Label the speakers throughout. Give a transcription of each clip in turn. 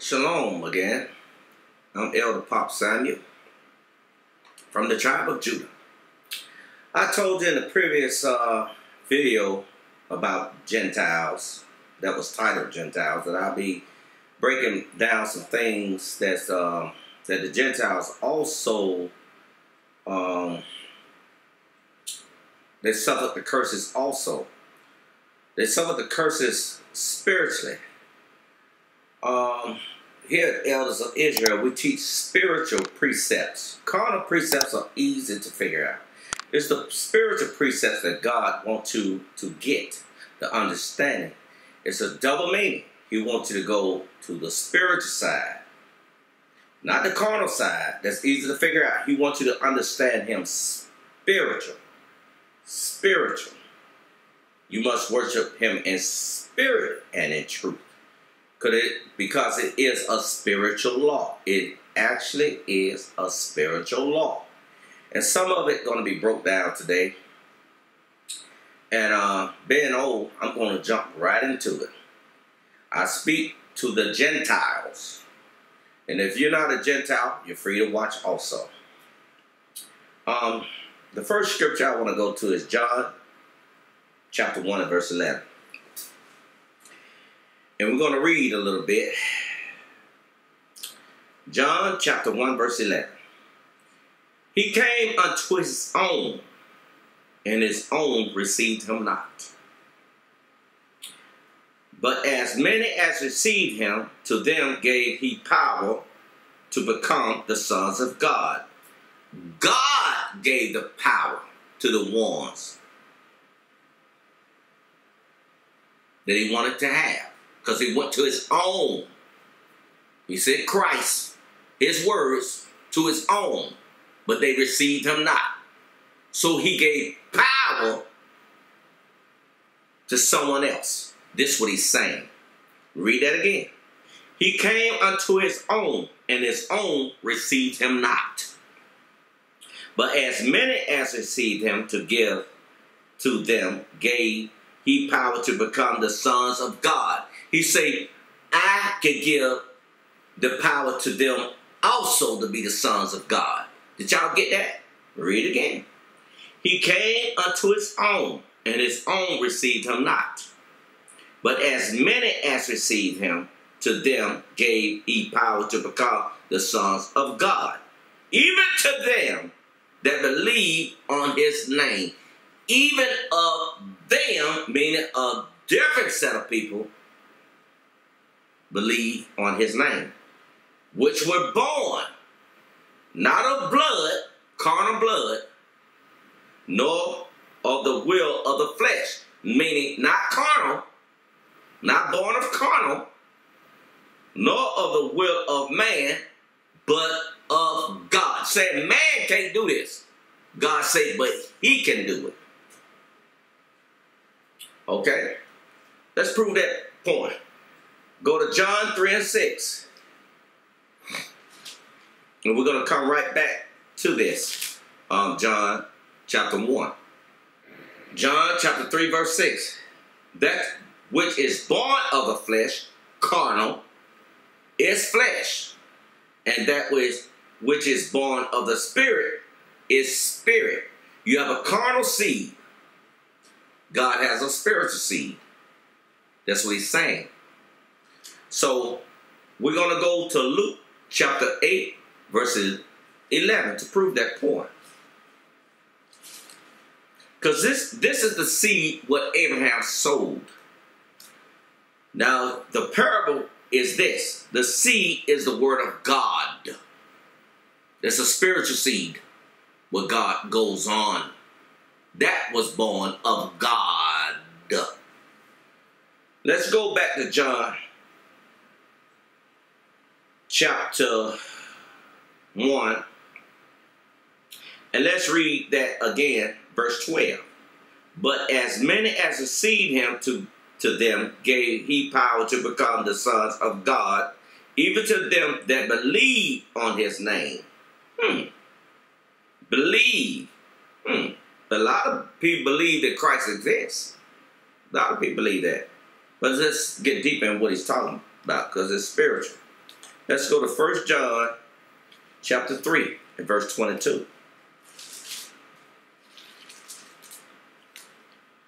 Speaker 1: Shalom again. I'm Elder Pop Samuel from the tribe of Judah. I told you in the previous uh, video about Gentiles that was titled Gentiles that I'll be breaking down some things that's uh, that the Gentiles also um, they suffered the curses also. They suffered the curses spiritually um, here at Elders of Israel, we teach spiritual precepts. Carnal precepts are easy to figure out. It's the spiritual precepts that God wants you to get, the understanding. It's a double meaning. He wants you to go to the spiritual side, not the carnal side. That's easy to figure out. He wants you to understand Him spiritual. Spiritual. You must worship Him in spirit and in truth. Could it because it is a spiritual law. It actually is a spiritual law. And some of it going to be broke down today. And uh, being old, I'm going to jump right into it. I speak to the Gentiles. And if you're not a Gentile, you're free to watch also. Um, the first scripture I want to go to is John chapter 1 and verse 11. And we're going to read a little bit. John chapter 1, verse 11. He came unto his own, and his own received him not. But as many as received him, to them gave he power to become the sons of God. God gave the power to the ones that he wanted to have because he went to his own. He said Christ, his words, to his own, but they received him not. So he gave power to someone else. This is what he's saying. Read that again. He came unto his own, and his own received him not. But as many as received him to give to them, gave he power to become the sons of God. He say, I can give the power to them also to be the sons of God. Did y'all get that? Read again. He came unto his own, and his own received him not. But as many as received him, to them gave he power to become the sons of God, even to them that believe on his name, even of them, meaning a different set of people, believe on his name, which were born not of blood, carnal blood, nor of the will of the flesh, meaning not carnal, not born of carnal, nor of the will of man, but of God. Said man can't do this. God said, but he can do it. Okay? Let's prove that point. Go to John 3 and 6. And we're going to come right back to this. Um, John chapter 1. John chapter 3, verse 6. That which is born of the flesh, carnal, is flesh. And that which, which is born of the spirit is spirit. You have a carnal seed. God has a spiritual seed. That's what he's saying. So we're going to go to Luke chapter 8, verses 11 to prove that point. Because this, this is the seed what Abraham sowed. Now, the parable is this. The seed is the word of God. It's a spiritual seed what God goes on. That was born of God. Let's go back to John chapter 1. And let's read that again, verse 12. But as many as received him to, to them gave he power to become the sons of God, even to them that believe on his name. Hmm. Believe. Hmm. A lot of people believe that Christ exists. A lot of people believe that. But let's get deep in what he's talking about because it's spiritual. Let's go to 1 John chapter 3 and verse 22.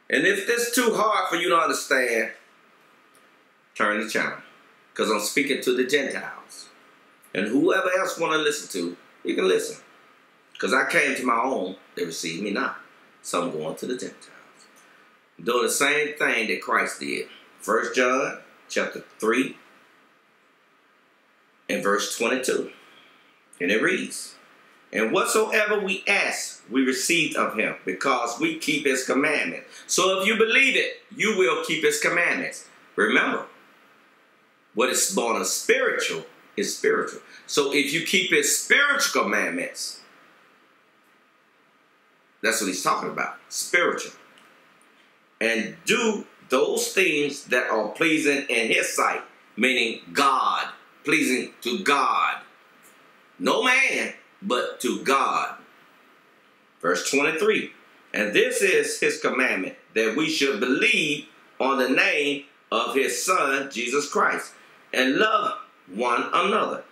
Speaker 1: And if this is too hard for you to understand, turn the channel. Because I'm speaking to the Gentiles. And whoever else want to listen to, you can listen. Because I came to my own, they received me not. So I'm going to the Gentiles. doing the same thing that Christ did. First John chapter 3 and verse 22. And it reads, And whatsoever we ask, we receive of him, because we keep his commandments. So if you believe it, you will keep his commandments. Remember, what is born of spiritual is spiritual. So if you keep his spiritual commandments, that's what he's talking about. Spiritual. And do those things that are pleasing in his sight, meaning God, pleasing to God. No man, but to God. Verse 23. And this is his commandment, that we should believe on the name of his Son, Jesus Christ, and love one another,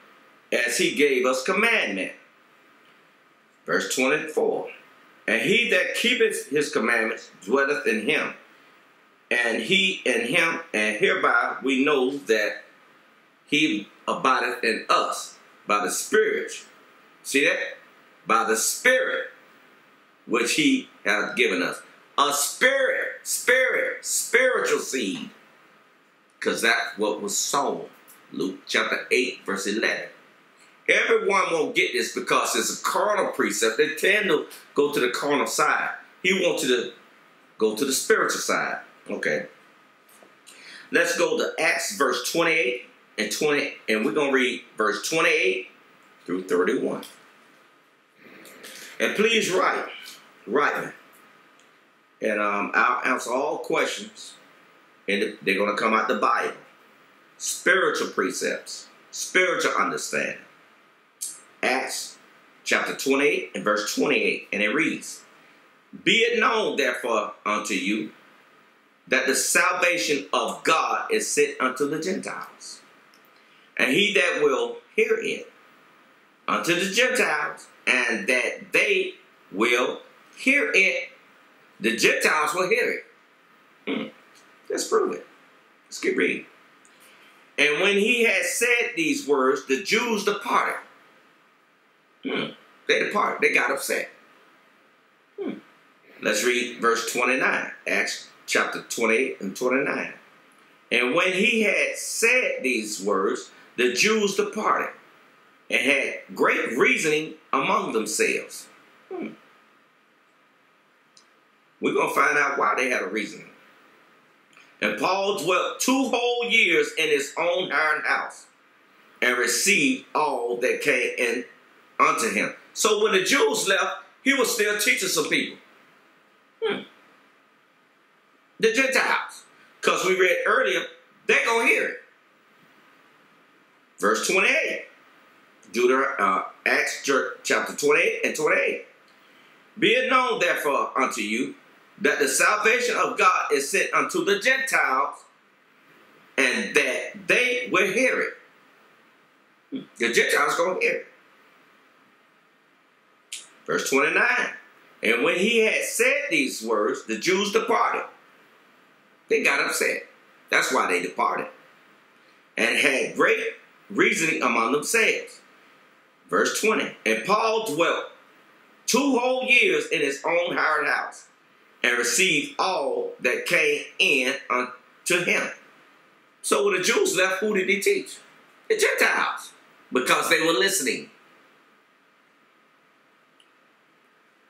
Speaker 1: as he gave us commandment. Verse 24. And he that keepeth his commandments dwelleth in him, and he in him, and hereby we know that he abideth in us by the Spirit. See that? By the Spirit which he hath given us. A spirit, spirit, spiritual seed. Because that's what was sown. Luke chapter 8, verse 11. Everyone won't get this because it's a carnal precept. They tend to go to the carnal side. He wants you to go to the spiritual side. Okay. Let's go to Acts verse 28 and 20, and we're going to read verse 28 through 31. And please write, write. And um, I'll answer all questions. And they're going to come out the Bible. Spiritual precepts, spiritual understanding. Acts chapter 28 and verse 28. And it reads, Be it known, therefore, unto you that the salvation of God is sent unto the Gentiles. And he that will hear it unto the Gentiles, and that they will hear it, the Gentiles will hear it. Hmm. Let's prove it. Let's get reading. And when he had said these words, the Jews departed. Hmm. They departed. They got upset. Hmm. Let's read verse 29, Acts chapter 28 and 29. And when he had said these words, the Jews departed and had great reasoning among themselves. Hmm. We're going to find out why they had a reasoning. And Paul dwelt two whole years in his own hired house and received all that came in unto him. So when the Jews left, he was still teaching some people. Hmm the Gentiles. Because we read earlier, they're going to hear it. Verse 28. Deuter, uh, Acts chapter 28 and 28. Be it known, therefore, unto you that the salvation of God is sent unto the Gentiles, and that they will hear it. The Gentiles going to hear it. Verse 29. And when he had said these words, the Jews departed they got upset. That's why they departed. And had great reasoning among themselves. Verse 20. And Paul dwelt two whole years in his own hired house and received all that came in unto him. So when the Jews left, who did he teach? The Gentiles. Because they were listening.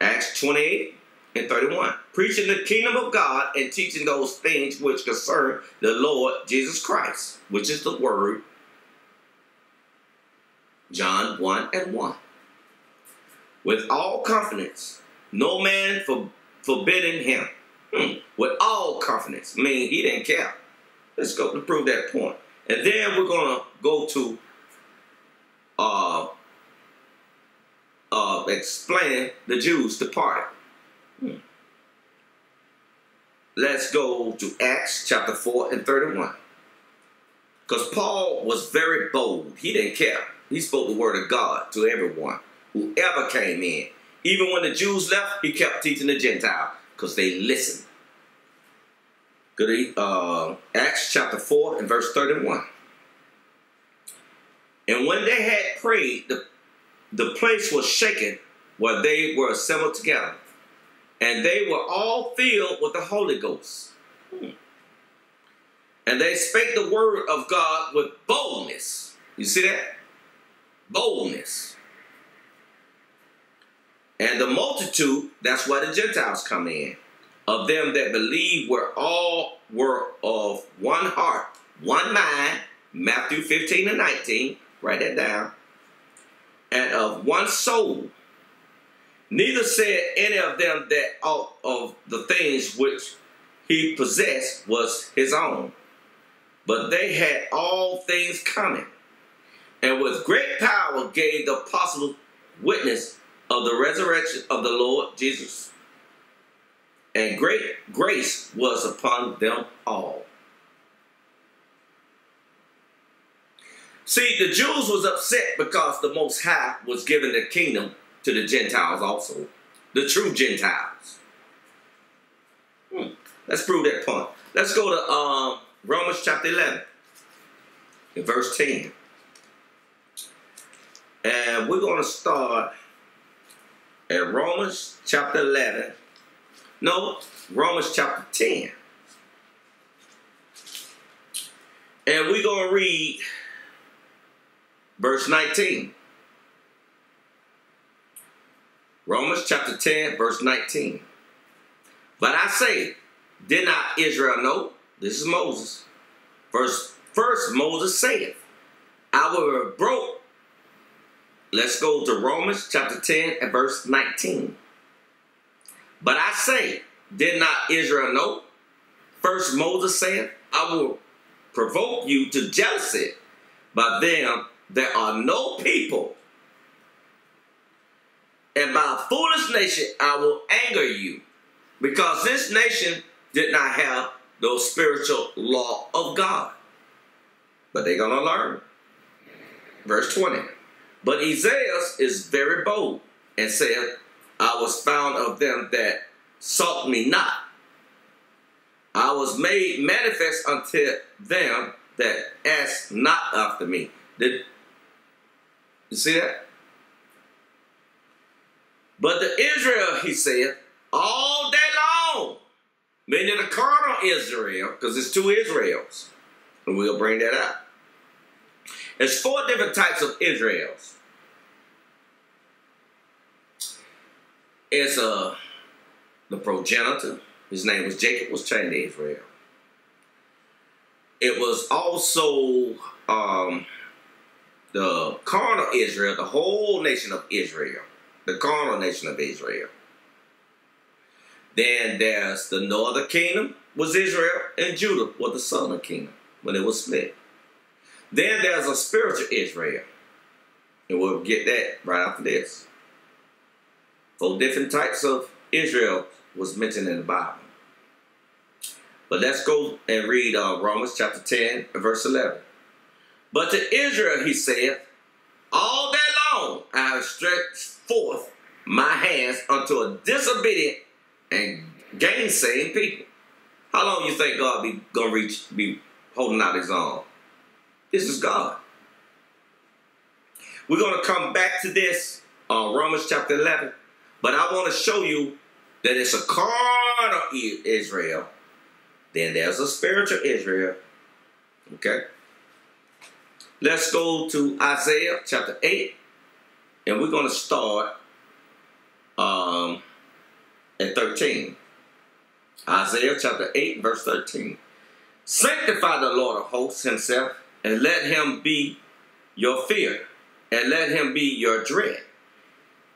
Speaker 1: Acts 28 and 31. Preaching the kingdom of God and teaching those things which concern the Lord Jesus Christ, which is the word. John 1 and 1. With all confidence, no man for, forbidding him. Hmm. With all confidence, mean he didn't care. Let's go to prove that point. And then we're going to go to uh, uh, explain the Jews departed. Hmm. Let's go to Acts chapter 4 and 31. Because Paul was very bold. He didn't care. He spoke the word of God to everyone, whoever came in. Even when the Jews left, he kept teaching the Gentiles because they listened. Go to uh, Acts chapter 4 and verse 31. And when they had prayed, the, the place was shaken where they were assembled together. And they were all filled with the Holy Ghost. Hmm. And they spake the word of God with boldness. You see that? Boldness. And the multitude, that's why the Gentiles come in, of them that believe were all were of one heart, one mind, Matthew 15 and 19, write that down, and of one soul. Neither said any of them that all of the things which he possessed was his own, but they had all things coming, and with great power gave the apostle witness of the resurrection of the Lord Jesus. And great grace was upon them all. See, the Jews was upset because the Most High was giving the kingdom to the Gentiles also, the true Gentiles. Hmm. Let's prove that point. Let's go to um, Romans chapter 11, in verse 10. And we're going to start at Romans chapter 11. No, Romans chapter 10. And we're going to read verse 19. Romans chapter 10, verse 19. But I say, did not Israel know? This is Moses. First, first Moses saith, I will broke Let's go to Romans chapter 10 and verse 19. But I say, did not Israel know? First Moses said, I will provoke you to jealousy by them there are no people. And by a foolish nation I will anger you. Because this nation did not have the spiritual law of God. But they're going to learn. Verse 20. But Isaiah is very bold and said, I was found of them that sought me not. I was made manifest unto them that asked not after me. Did you see that? But the Israel, he said, all day long, meaning the carnal Israel, because it's two Israels, and we'll bring that up. There's four different types of Israels. It's uh the progenitor. His name was Jacob, was chained to Israel. It was also um, the carnal Israel, the whole nation of Israel, the carnal nation of Israel. Then there's the northern kingdom was Israel, and Judah was the southern kingdom when it was split. Then there's a spiritual Israel. And we'll get that right after this. Four different types of Israel was mentioned in the Bible. But let's go and read uh, Romans chapter 10, verse 11. But to Israel he said, All day long I have stretched forth my hands unto a disobedient and gainsaying people. How long you think God be gonna reach be holding out his arm? This is God. We're going to come back to this on uh, Romans chapter 11. But I want to show you that it's a carnal Israel. Then there's a spiritual Israel. Okay? Let's go to Isaiah chapter 8. And we're going to start um, at 13. Isaiah chapter 8, verse 13. Sanctify the Lord of hosts himself and let him be your fear, and let him be your dread.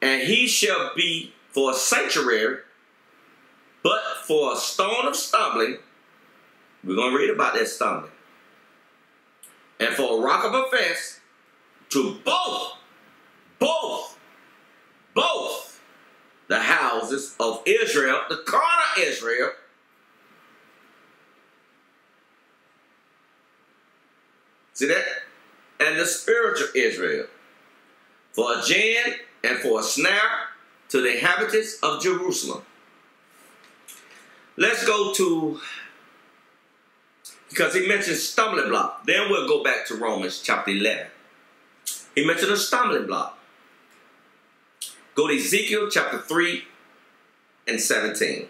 Speaker 1: And he shall be for a sanctuary, but for a stone of stumbling. We're going to read about that stumbling. And for a rock of offense to both, both, both the houses of Israel, the carnal Israel, See that? And the spiritual Israel. For a gin and for a snare to the inhabitants of Jerusalem. Let's go to, because he mentioned stumbling block. Then we'll go back to Romans chapter 11. He mentioned a stumbling block. Go to Ezekiel chapter 3 and 17.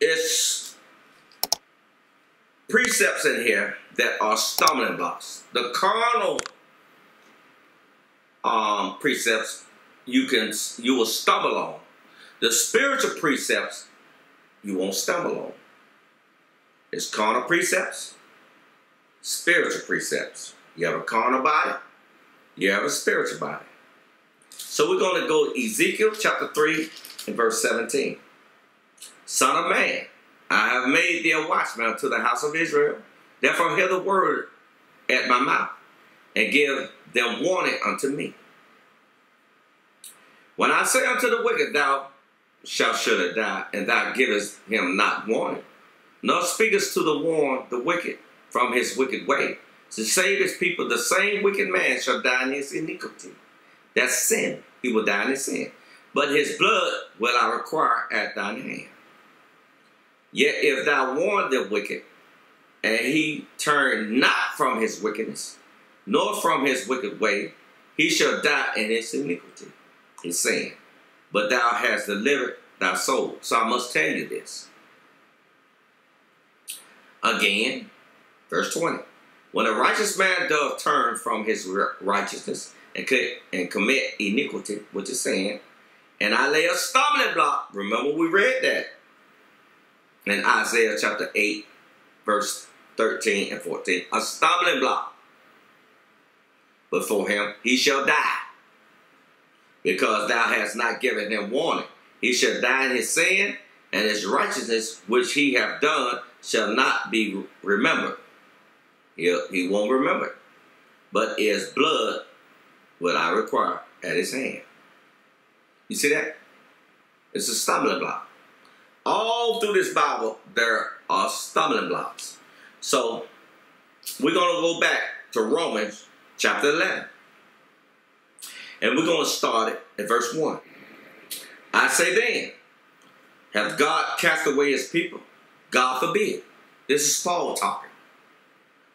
Speaker 1: It's precepts in here that are stumbling blocks. The carnal um, precepts you can you will stumble on. The spiritual precepts you won't stumble on. It's carnal precepts, spiritual precepts. You have a carnal body, you have a spiritual body. So we're going to go Ezekiel chapter 3 and verse 17. Son of man, I have made thee a watchman to the house of Israel. Therefore hear the word at my mouth and give them warning unto me. When I say unto the wicked, thou shalt surely die, and thou givest him not warning, nor speakest to the warn the wicked from his wicked way, to save his people, the same wicked man shall die in his iniquity. That's sin. He will die in his sin. But his blood will I require at thine hand. Yet if thou warn the wicked, and he turn not from his wickedness, nor from his wicked way, he shall die in his iniquity, his sin. But thou hast delivered thy soul. So I must tell you this. Again, verse 20. When a righteous man doth turn from his righteousness and, and commit iniquity, which is sin, and I lay a stumbling block, remember we read that in Isaiah chapter 8, verse 13 and 14. A stumbling block before him, he shall die. Because thou hast not given him warning. He shall die in his sin, and his righteousness which he hath done shall not be remembered. He, he won't remember it. But his blood will I require at his hand. You see that? It's a stumbling block. All through this Bible, there are stumbling blocks. So we're going to go back to Romans chapter 11. And we're going to start it at verse 1. I say then, have God cast away his people? God forbid. This is Paul talking.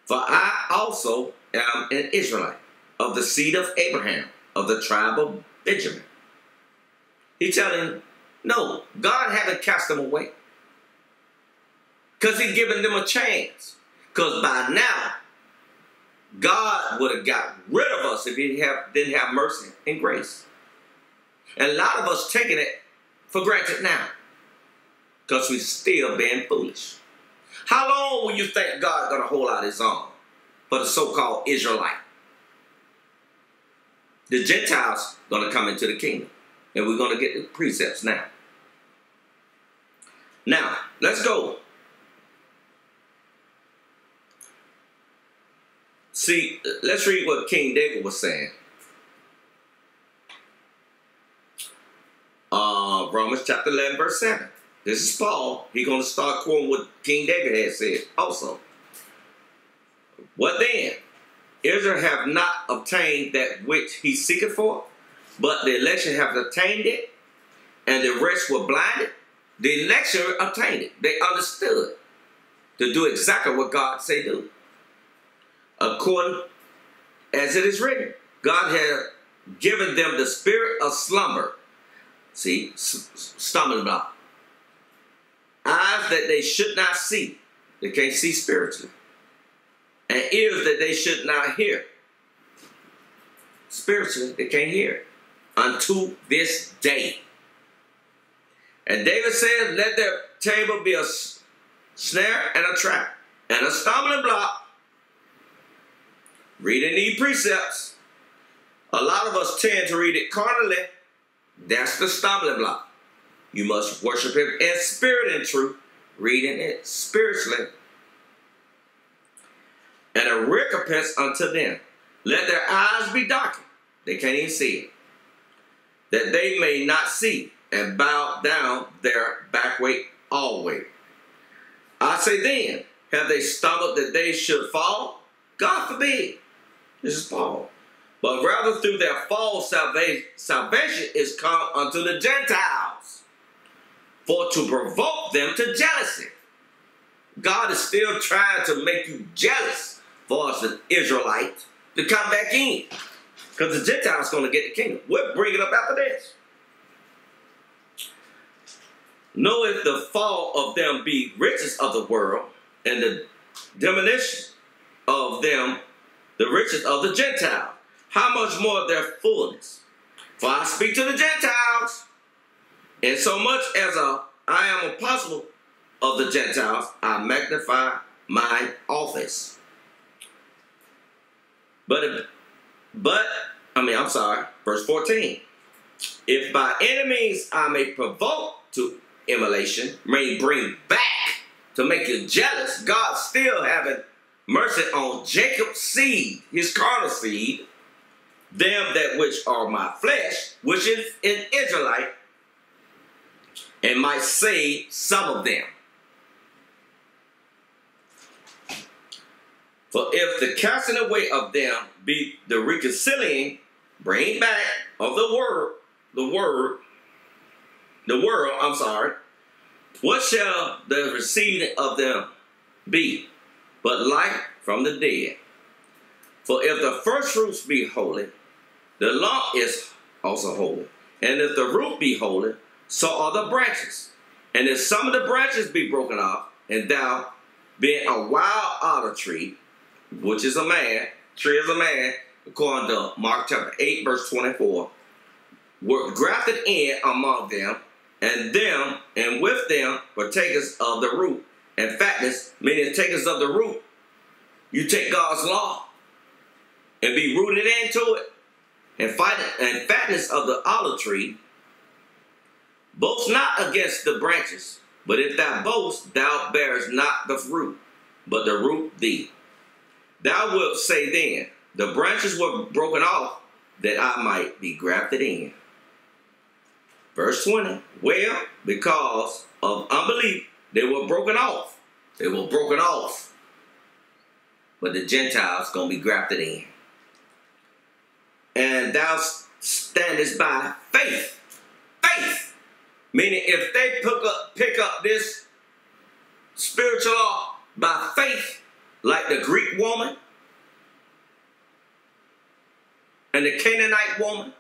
Speaker 1: For I also am an Israelite of the seed of Abraham, of the tribe of Benjamin. He's telling no, God haven't cast them away. Because he's given them a chance. Because by now, God would have got rid of us if he have, didn't have mercy and grace. And a lot of us taking it for granted now. Because we're still being foolish. How long will you think God going to hold out his arm for the so-called Israelite? The Gentiles going to come into the kingdom. And we're going to get the precepts now. Now, let's go. See, let's read what King David was saying. Uh, Romans chapter 11, verse 7. This is Paul. He's going to start quoting what King David had said also. What then? Israel have not obtained that which he seeketh for, but the election have obtained it, and the rest were blinded. The election obtained it. They understood to do exactly what God say do. According as it is written, God had given them the spirit of slumber. See, stumbling block. Eyes that they should not see. They can't see spiritually. And ears that they should not hear. Spiritually, they can't hear. Unto this day. And David says, Let their table be a snare and a trap and a stumbling block. Reading these precepts. A lot of us tend to read it carnally. That's the stumbling block. You must worship Him in spirit and truth, reading it spiritually. And a recompense unto them. Let their eyes be darkened. They can't even see it. That they may not see and bow down their back way always. I say then, have they stumbled that they should fall? God forbid. This is Paul. But rather through their fall, salvation, salvation is come unto the Gentiles, for to provoke them to jealousy. God is still trying to make you jealous for us, an Israelite, to come back in. Because the Gentiles going to get the kingdom. We'll bring it up after this. Knoweth the fall of them be riches of the world, and the diminution of them the riches of the Gentile. How much more their fullness? For I speak to the Gentiles, and so much as a, I am a apostle of the Gentiles, I magnify my office. But, but, I mean, I'm sorry, verse 14. If by any means I may provoke to immolation, may bring back to make you jealous, God still having mercy on Jacob's seed, his carnal seed, them that which are my flesh, which is an Israelite, and might save some of them. For if the casting away of them be the reconciling, bring back of the word, the word, the world, I'm sorry, what shall the receiving of them be? But life from the dead. For if the first fruits be holy, the lump is also holy. And if the root be holy, so are the branches. And if some of the branches be broken off, and thou, being a wild olive tree, which is a man, tree is a man, according to Mark chapter 8, verse 24, were grafted in among them, and them, and with them, partakers of the root, and fatness, meaning takers of the root. You take God's law and be rooted into it, and fight and fatness of the olive tree, boast not against the branches, but if thou boast, thou bearest not the fruit, but the root thee. Thou wilt say then, the branches were broken off that I might be grafted in. Verse 20, well, because of unbelief, they were broken off. They were broken off. But the Gentiles gonna be grafted in and thou standest by faith. Faith. Meaning if they pick up, pick up this spiritual law by faith, like the Greek woman and the Canaanite woman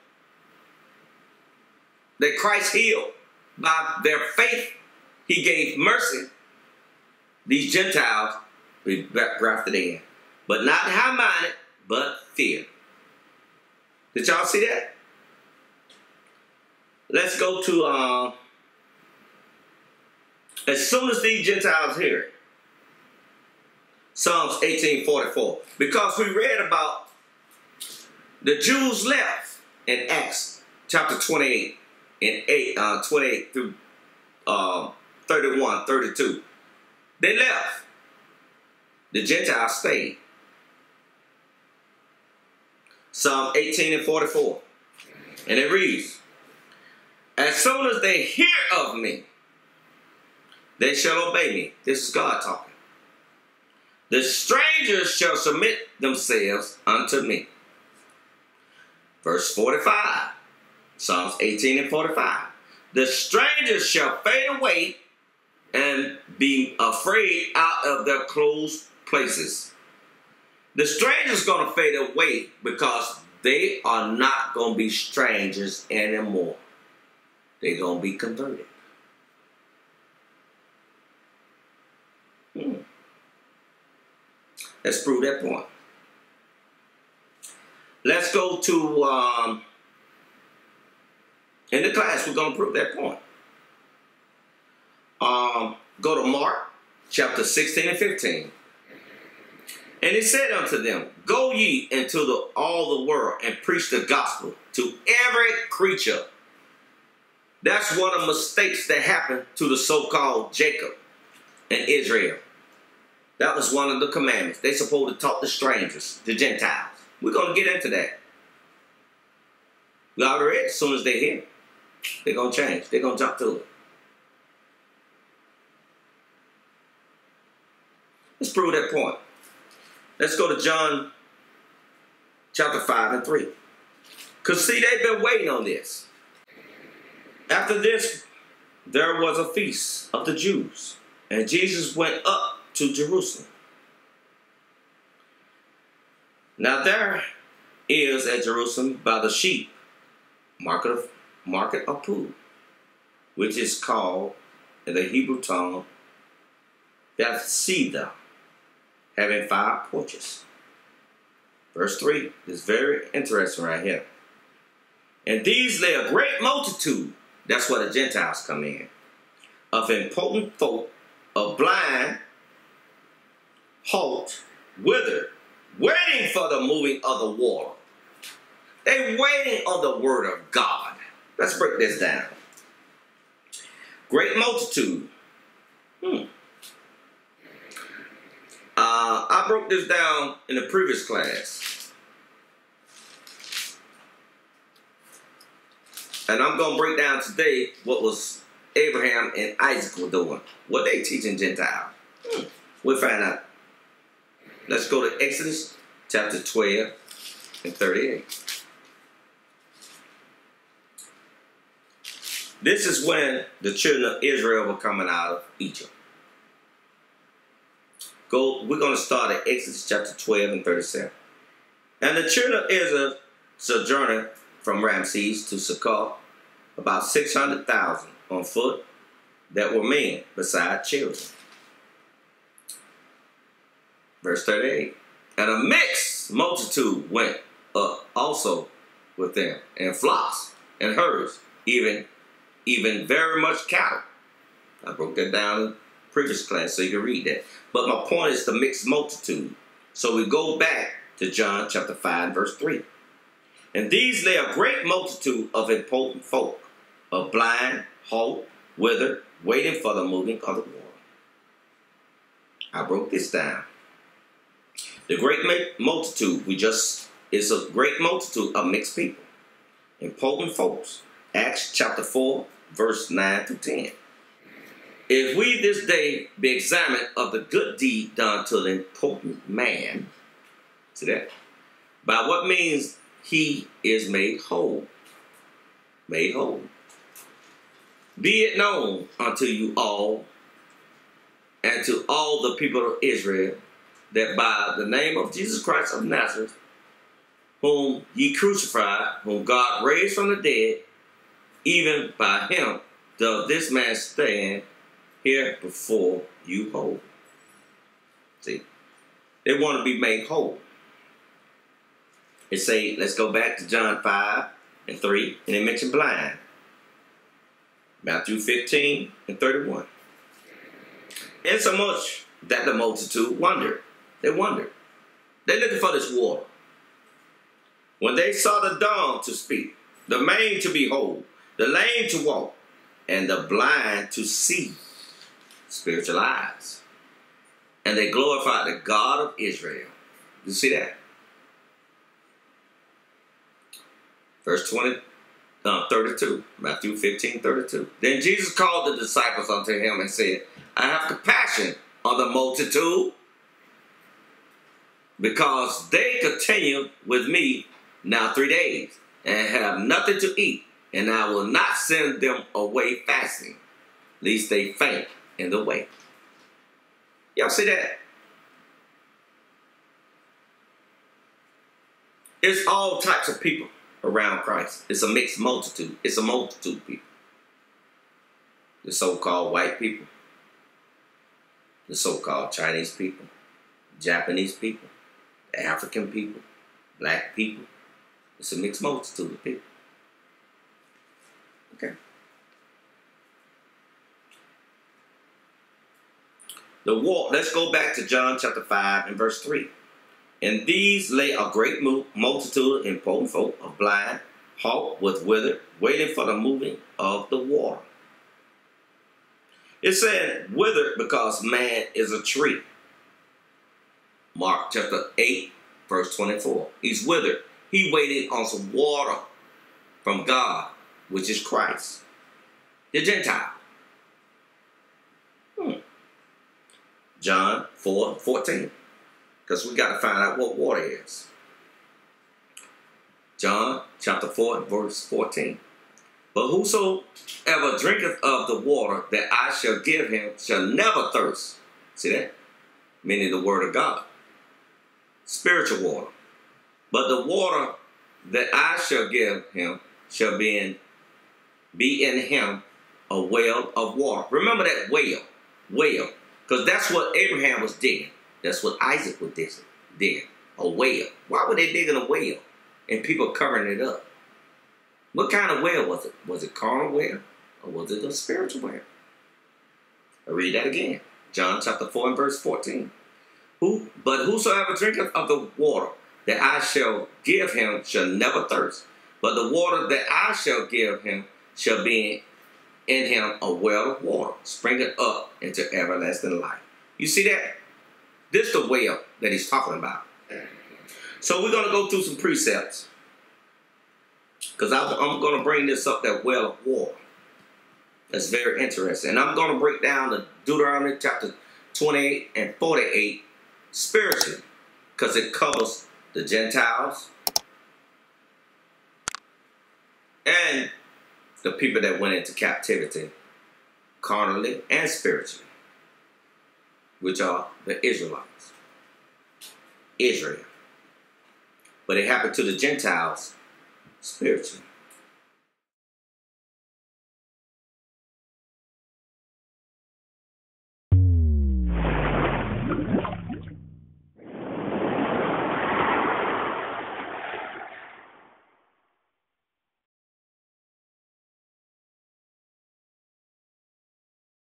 Speaker 1: that Christ healed by their faith, he gave mercy. These Gentiles be grafted in. But not high-minded, but fear. Did y'all see that? Let's go to uh, as soon as these Gentiles hear it. Psalms 1844. Because we read about the Jews left in Acts chapter 28 and 8, uh, 28 through uh, 31, 32. They left. The Gentiles stayed. Psalm 18 and 44. And it reads, As soon as they hear of me, they shall obey me. This is God talking. The strangers shall submit themselves unto me. Verse 45. Psalms 18 and 45. The strangers shall fade away and be afraid out of their closed places. The stranger's going to fade away because they are not going to be strangers anymore. They're going to be converted. Hmm. Let's prove that point. Let's go to, um, in the class, we're going to prove that point. Um, go to Mark chapter 16 and 15. And he said unto them, Go ye into the, all the world and preach the gospel to every creature. That's one of the mistakes that happened to the so-called Jacob and Israel. That was one of the commandments. They supposed to talk to strangers, to Gentiles. We're going to get into that. We already, as soon as they hear, they're going to change. They're going to jump to it. Let's prove that point. Let's go to John chapter 5 and 3. Because, see, they've been waiting on this. After this, there was a feast of the Jews, and Jesus went up to Jerusalem. Now there is at Jerusalem by the sheep market of market of Pool, which is called in the Hebrew tongue Bethesda, having five porches. Verse 3 is very interesting right here. And these lay a great multitude, that's where the Gentiles come in, of impotent folk, of blind, halt, withered, waiting for the moving of the water. They waiting on the word of God. Let's break this down. Great multitude. Hmm. Uh, I broke this down in the previous class. And I'm going to break down today what was Abraham and Isaac were doing. What they teaching Gentile. Hmm. We'll find out. Let's go to Exodus chapter 12 and 38. This is when the children of Israel were coming out of Egypt. Go, we're going to start at Exodus chapter 12 and 37. And the children of Israel sojourned from Ramses to Succoth, about 600,000 on foot that were men beside children. Verse 38. And a mixed multitude went up also with them, and flocks and herds, even even very much cattle. I broke that down previous class so you can read that. But my point is the mixed multitude. So we go back to John chapter 5, verse 3. And these lay a great multitude of impotent folk, of blind, halt, withered, waiting for the moving of the water. I broke this down. The great multitude, we just, is a great multitude of mixed people, impotent folks. Acts chapter 4, verse 9 to 10. If we this day be examined of the good deed done to an important man, see that? By what means he is made whole. Made whole. Be it known unto you all and to all the people of Israel that by the name of Jesus Christ of Nazareth, whom ye crucified, whom God raised from the dead, even by him does this man stand here before you whole. See, they want to be made whole. It say, let's go back to John 5 and 3, and they mention blind. Matthew 15 and 31. And so much that the multitude wondered. They wondered. They're looking for this water. When they saw the dawn to speak, the main to behold, the lame to walk, and the blind to see, spiritual eyes. And they glorified the God of Israel. You see that? Verse 20, uh, 32, Matthew 15, 32. Then Jesus called the disciples unto him and said, I have compassion on the multitude because they continue with me now three days and have nothing to eat and I will not send them away fasting, lest they faint in the way. Y'all see that? It's all types of people around Christ. It's a mixed multitude. It's a multitude of people. The so-called white people, the so-called Chinese people, Japanese people, African people, black people. It's a mixed multitude of people. Okay. The walk, let's go back to John chapter 5 and verse 3. And these lay a great multitude in potent folk of blind, halt with withered, waiting for the moving of the water. It said withered because man is a tree. Mark chapter 8, verse 24. He's withered. He waited on some water from God which is Christ, the Gentile. Hmm. John 4 14. Because we got to find out what water is. John chapter 4 verse 14. But whosoever drinketh of the water that I shall give him shall never thirst. See that? Meaning the word of God. Spiritual water. But the water that I shall give him shall be in be in him a well of water. Remember that well. Well. Because that's what Abraham was digging. That's what Isaac was digging. A well. Why were they digging a well? And people covering it up. What kind of well was it? Was it carnal well? Or was it a spiritual well? I read that again. John chapter 4 and verse 14. Who but whosoever drinketh of the water that I shall give him shall never thirst. But the water that I shall give him shall be in him a well of water, springing up into everlasting life. You see that? This is the well that he's talking about. So we're going to go through some precepts. Because I'm going to bring this up, that well of water. That's very interesting. And I'm going to break down the Deuteronomy chapter 28 and 48 spiritually. Because it covers the Gentiles and the people that went into captivity, carnally and spiritually, which are the Israelites. Israel. But it happened to the Gentiles spiritually.